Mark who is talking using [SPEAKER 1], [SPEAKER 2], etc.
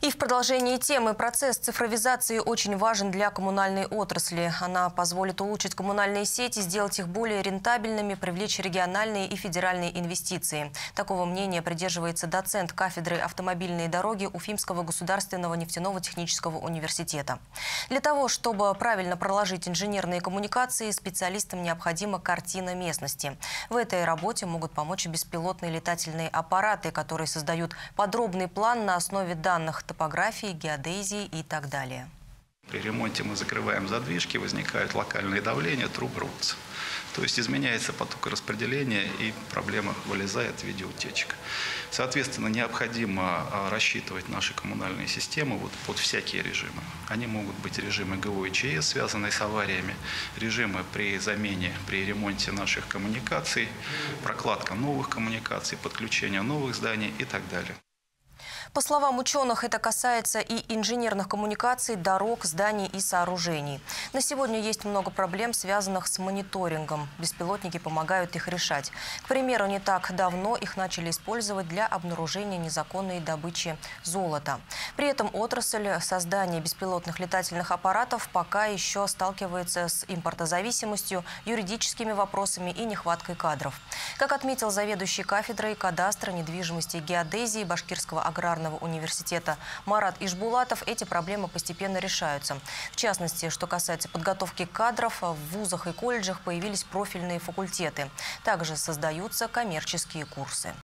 [SPEAKER 1] И в продолжении темы процесс цифровизации очень важен для коммунальной отрасли. Она позволит улучшить коммунальные сети, сделать их более рентабельными, привлечь региональные и федеральные инвестиции. Такого мнения придерживается доцент кафедры автомобильные дороги Уфимского государственного нефтяного технического университета. Для того, чтобы правильно проложить инженерные коммуникации, специалистам необходима картина местности. В этой работе могут помочь беспилотные летательные аппараты, которые создают подробный план на основе данных топографии, геодезии и так далее.
[SPEAKER 2] При ремонте мы закрываем задвижки, возникают локальные давления, трубы рвутся. То есть изменяется поток распределения и проблема вылезает в виде утечек. Соответственно, необходимо а, рассчитывать наши коммунальные системы вот под всякие режимы. Они могут быть режимы ГО и ЧС, связанные с авариями, режимы при замене, при ремонте наших коммуникаций, прокладка новых коммуникаций, подключение новых зданий и так далее.
[SPEAKER 1] По словам ученых, это касается и инженерных коммуникаций, дорог, зданий и сооружений. На сегодня есть много проблем, связанных с мониторингом. Беспилотники помогают их решать. К примеру, не так давно их начали использовать для обнаружения незаконной добычи золота. При этом отрасль создания беспилотных летательных аппаратов пока еще сталкивается с импортозависимостью, юридическими вопросами и нехваткой кадров. Как отметил заведующий кафедрой кадастра недвижимости и геодезии Башкирского аграрного гуманитарного университета Марат Ишбулатов, эти проблемы постепенно решаются. В частности, что касается подготовки кадров, в вузах и колледжах появились профильные факультеты. Также создаются коммерческие курсы.